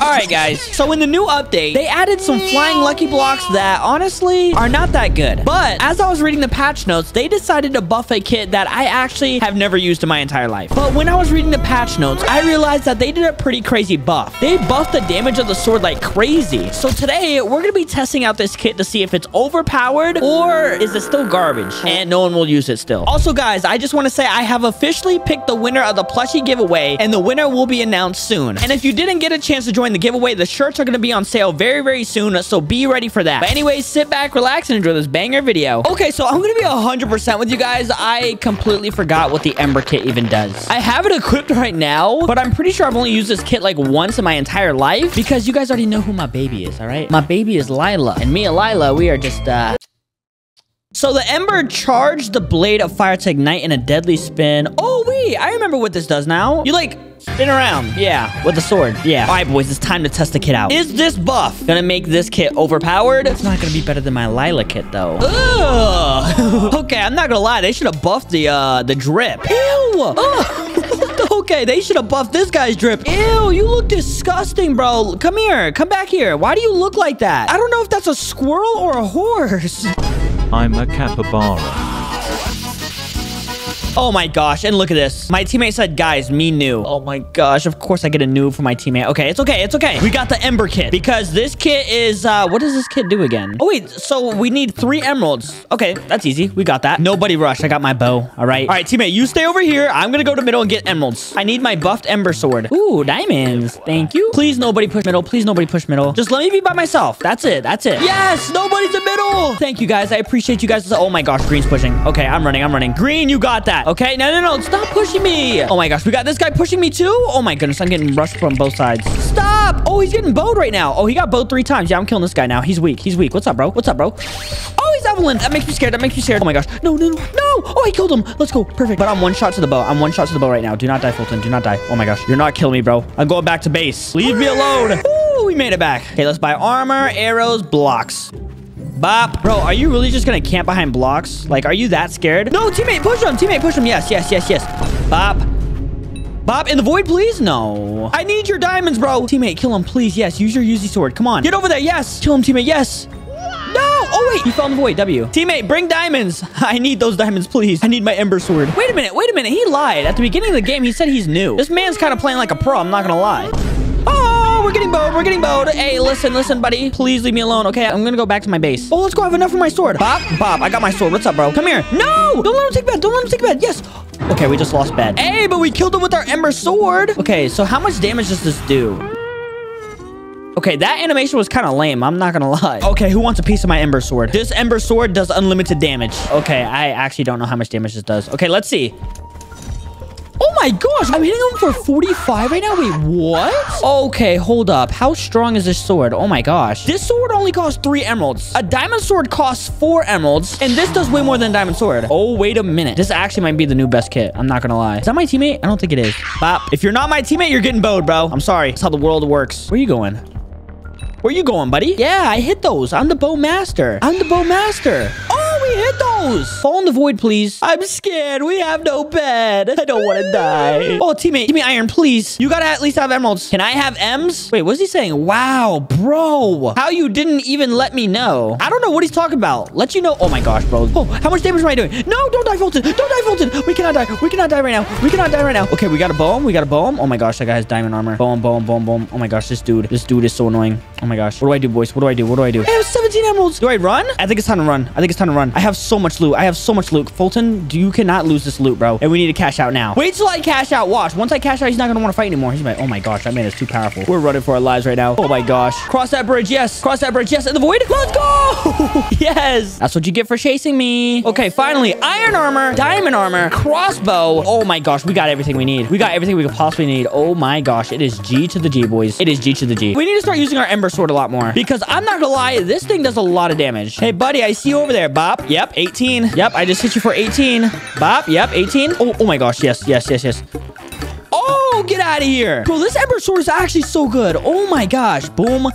All right, guys. So in the new update, they added some flying lucky blocks that honestly are not that good. But as I was reading the patch notes, they decided to buff a kit that I actually have never used in my entire life. But when I was reading the patch notes, I realized that they did a pretty crazy buff. They buffed the damage of the sword like crazy. So today, we're going to be testing out this kit to see if it's overpowered or is it still garbage and no one will use it still. Also, guys, I just want to say I have officially picked the winner of the plushie giveaway and the winner will be announced soon. And if you didn't get a chance to join the giveaway. The shirts are going to be on sale very, very soon, so be ready for that. But anyways, sit back, relax, and enjoy this banger video. Okay, so I'm going to be 100% with you guys. I completely forgot what the Ember kit even does. I have it equipped right now, but I'm pretty sure I've only used this kit like once in my entire life because you guys already know who my baby is, all right? My baby is Lila, and me and Lila, we are just, uh... So the Ember charged the blade of fire to ignite in a deadly spin. Oh, wait, I remember what this does now. You like spin around. Yeah, with the sword. Yeah. All right, boys, it's time to test the kit out. Is this buff gonna make this kit overpowered? It's not gonna be better than my Lila kit, though. Ugh. okay, I'm not gonna lie. They should have buffed the, uh, the drip. Ew. Okay, they should have buffed this guy's drip. Ew, you look disgusting, bro. Come here. Come back here. Why do you look like that? I don't know if that's a squirrel or a horse. I'm a capybara. Oh my gosh, and look at this. My teammate said, guys, me new. Oh my gosh, of course I get a new for my teammate. Okay, it's okay, it's okay. We got the Ember kit because this kit is, uh, what does this kit do again? Oh wait, so we need three emeralds. Okay, that's easy. We got that. Nobody rush. I got my bow, all right? All right, teammate, you stay over here. I'm gonna go to middle and get emeralds. I need my buffed Ember sword. Ooh, diamonds. Thank you. Please nobody push middle. Please nobody push middle. Just let me be by myself. That's it. That's it. Yes, nobody's in middle. Thank you guys. I appreciate you guys. Oh my gosh, green's pushing. Okay, I'm running. I'm running. Green, you got that. Okay, no, no, no. Stop pushing me. Oh my gosh, we got this guy pushing me too? Oh my goodness, I'm getting rushed from both sides. Stop. Oh, he's getting bowed right now. Oh, he got bowed three times. Yeah, I'm killing this guy now. He's weak. He's weak. What's up, bro? What's up, bro? Oh, he's Evelyn. That makes me scared. That makes me scared. Oh my gosh. No, no, no, no. Oh, he killed him. Let's go. Perfect. But I'm one shot to the bow. I'm one shot to the bow right now. Do not die, Foltyn. Do not die. Oh my gosh. You're not killing me, bro. I'm going back to base. Leave me alone. Ooh, we made it back. Okay, let's buy armor, arrows, blocks. Bop. Bro, are you really just gonna camp behind blocks? Like, are you that scared? No, teammate, push him. Teammate, push him. Yes, yes, yes, yes. Bop. Bop, in the void, please? No. I need your diamonds, bro. Teammate, kill him, please. Yes, use your Yuzi sword. Come on. Get over there. Yes. Kill him, teammate. Yes. No! Oh, wait. He fell in the void. W. Teammate, bring diamonds. I need those diamonds, please. I need my Ember sword. Wait a minute. Wait a minute. He lied. At the beginning of the game, he said he's new. This man's kind of playing like a pro. I'm not going to lie. We're getting bowed. We're getting bowed. Hey, listen, listen, buddy. Please leave me alone, okay? I'm gonna go back to my base. Oh, let's go. I have enough of my sword. Bop, bop. I got my sword. What's up, bro? Come here. No! Don't let him take bed. Don't let him take bed. Yes. Okay, we just lost bed. Hey, but we killed him with our Ember sword. Okay, so how much damage does this do? Okay, that animation was kind of lame. I'm not gonna lie. Okay, who wants a piece of my Ember Sword? This Ember Sword does unlimited damage. Okay, I actually don't know how much damage this does. Okay, let's see. Oh my gosh, I'm hitting him for 45 right now. Wait, what? Okay, hold up. How strong is this sword? Oh my gosh. This sword only costs three emeralds. A diamond sword costs four emeralds, and this does way more than a diamond sword. Oh, wait a minute. This actually might be the new best kit. I'm not gonna lie. Is that my teammate? I don't think it is. Bop. If you're not my teammate, you're getting bowed, bro. I'm sorry. That's how the world works. Where are you going? Where you going, buddy? Yeah, I hit those. I'm the bow master. I'm the bow master. We hit those. Fall in the void, please. I'm scared. We have no bed. I don't want to die. Oh, teammate, give me iron, please. You gotta at least have emeralds. Can I have M's? Wait, what's he saying? Wow, bro. How you didn't even let me know. I don't know what he's talking about. Let you know. Oh my gosh, bro. Oh, how much damage am I doing? No, don't die, Foltyn. Don't die, Foltyn. We cannot die. We cannot die right now. We cannot die right now. Okay, we got a bomb. We got a bomb. Oh my gosh, that guy has diamond armor. Boom, boom, boom, boom. Oh my gosh, this dude. This dude is so annoying. Oh my gosh. What do I do, boys? What do I do? What do I do? I have 17 emeralds. Do I run? I think it's time to run. I think it's time to run. I have so much loot. I have so much loot. Foltyn, you cannot lose this loot, bro. And we need to cash out now. Wait till I cash out. Watch. Once I cash out, he's not going to want to fight anymore. He's like, oh my gosh, that man is too powerful. We're running for our lives right now. Oh my gosh. Cross that bridge. Yes. Cross that bridge. Yes. In the void. Let's go. yes. That's what you get for chasing me. Okay, finally. Iron armor, diamond armor, crossbow. Oh my gosh. We got everything we need. We got everything we could possibly need. Oh my gosh. It is G to the G, boys. It is G to the G. We need to start using our Ember Sword a lot more because I'm not gonna lie, this thing does a lot of damage. Hey, buddy, I see you over there, Bop. Yep, 18. Yep, I just hit you for 18. Bop, yep, 18. Oh, oh my gosh, yes, yes, yes, yes. Oh, get out of here. Bro, this Ember Sword is actually so good. Oh my gosh. Boom.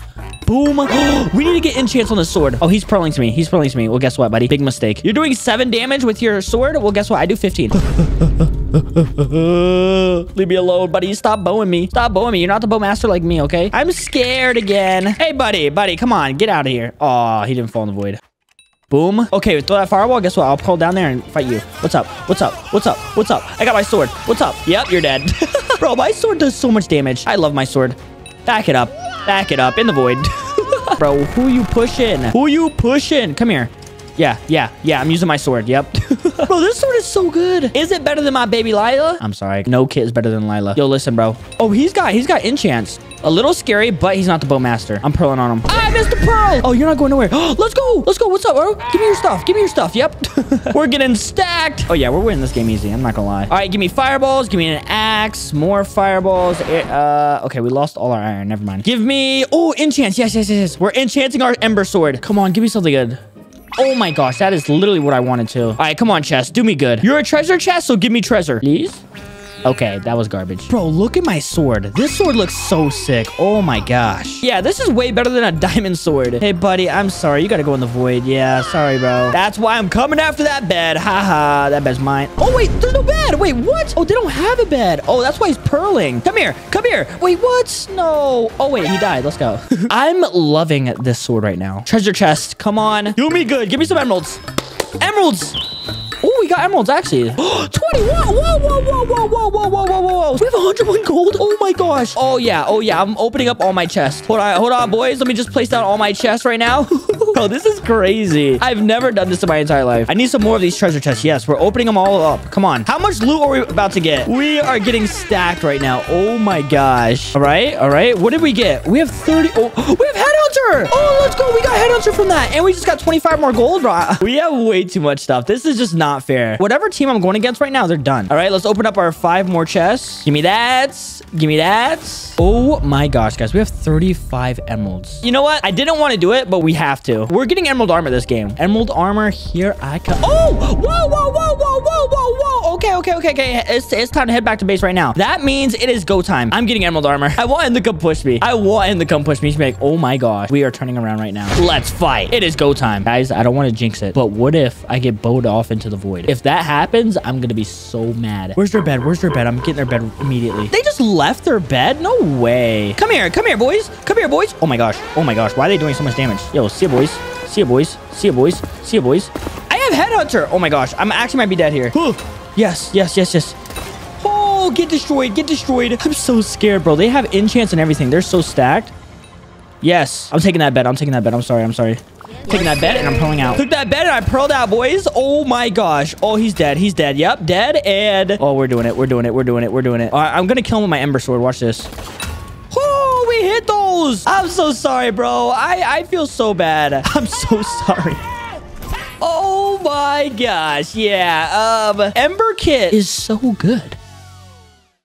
Boom. we need to get enchants on the sword. Oh, he's pearling to me. He's pearling to me. Well, guess what, buddy? Big mistake. You're doing seven damage with your sword. Well, guess what? I do 15. Leave me alone, buddy. Stop bowing me. Stop bowing me. You're not the bowmaster like me, okay? I'm scared again. Hey, buddy, buddy, come on. Get out of here. Oh, he didn't fall in the void. Boom. Okay, throw that fireball. Guess what? I'll pull down there and fight you. What's up? What's up? What's up? What's up? I got my sword. What's up? Yep, you're dead. Bro, my sword does so much damage. I love my sword. Back it up. Back it up in the void. Bro, who you pushing? Who you pushing? Come here. Yeah, yeah, yeah. I'm using my sword. Yep. bro, this sword is so good. Is it better than my baby Lila? I'm sorry. No kit is better than Lila. Yo, listen, bro. Oh, he's got he's got enchants. A little scary, but he's not the bowmaster. I'm pearling on him. I missed the pearl. Oh, you're not going nowhere. Let's go. Let's go. What's up, bro? Give me your stuff. Give me your stuff. Yep. we're getting stacked. Oh, yeah. We're winning this game easy. I'm not going to lie. All right. Give me fireballs. Give me an axe. More fireballs. Uh, okay. We lost all our iron. Never mind. Give me... Oh, enchants. Yes, yes, yes, yes. We're enchanting our ember sword. Come on. Give me something good. Oh my gosh, that is literally what I wanted to. All right, come on, chest. Do me good. You're a treasure chest, so give me treasure. Please? Okay, that was garbage. Bro, look at my sword. This sword looks so sick. Oh my gosh. Yeah, this is way better than a diamond sword. Hey, buddy, I'm sorry. You gotta go in the void. Yeah, sorry, bro. That's why I'm coming after that bed. Haha, that bed's mine. Oh, wait, there's no bed. Wait, what? Oh, they don't have a bed. Oh, that's why he's pearling. Come here. Come here. Wait, what? No. Oh, wait, he died. Let's go. I'm loving this sword right now. Treasure chest. Come on. Do me good. Give me some emeralds. Emeralds. Oh, we got emeralds, actually. 21. 101 gold. Oh, my gosh. Oh, yeah. Oh, yeah. I'm opening up all my chests. Hold on. Hold on, boys. Let me just place down all my chests right now. oh, this is crazy. I've never done this in my entire life. I need some more of these treasure chests. Yes, we're opening them all up. Come on. How much loot are we about to get? We are getting stacked right now. Oh, my gosh. All right. All right. What did we get? We have 30. Oh, we have Headhunter. Oh, let's go. We got Headhunter from that. And we just got 25 more gold, bro. We have way too much stuff. This is just not fair. Whatever team I'm going against right now, they're done. All right, let's open up our five more chests. Give me that. Give me that. Oh my gosh, guys. We have 35 emeralds. You know what? I didn't want to do it, but we have to. We're getting emerald armor this game. Emerald armor, here I come. Oh! Whoa, whoa, whoa, whoa, whoa, whoa, whoa. Okay, okay, okay, okay. It's, it's time to head back to base right now. That means it is go time. I'm getting emerald armor. I want him to come push me. I want him to come push me. He's like, oh my gosh. We are turning around right now. Let's fight. It is go time. Guys, I don't want to jinx it, but what if I get bowed off into the void? If that happens, I'm going to be so mad. Where's their bed? Where's their bed? I'm getting their bed immediately. They just left their bed? No way. Come here. Come here, boys. Come here, boys. Oh my gosh. Oh my gosh. Why are they doing so much damage? Yo, see ya, boys. See ya, boys. See ya, boys. See ya, boys. I have Headhunter. Oh my gosh. I'm actually might be dead here. yes, yes, yes, yes. Oh, get destroyed. Get destroyed. I'm so scared, bro. They have enchants and everything. They're so stacked. Yes. I'm taking that bet. I'm taking that bet. I'm sorry. I'm sorry. Taking that bet and I'm pulling out. Took that bet and I pearled out, boys. Oh my gosh. Oh, he's dead. He's dead. Yep, dead. And oh, we're doing it. We're doing it. We're doing it. We're doing it. All right, I'm gonna kill him with my ember sword. Watch this. Oh, we hit those. I'm so sorry, bro. I I feel so bad. I'm so sorry. Oh my gosh. Yeah. Um, Ember Kit is so good.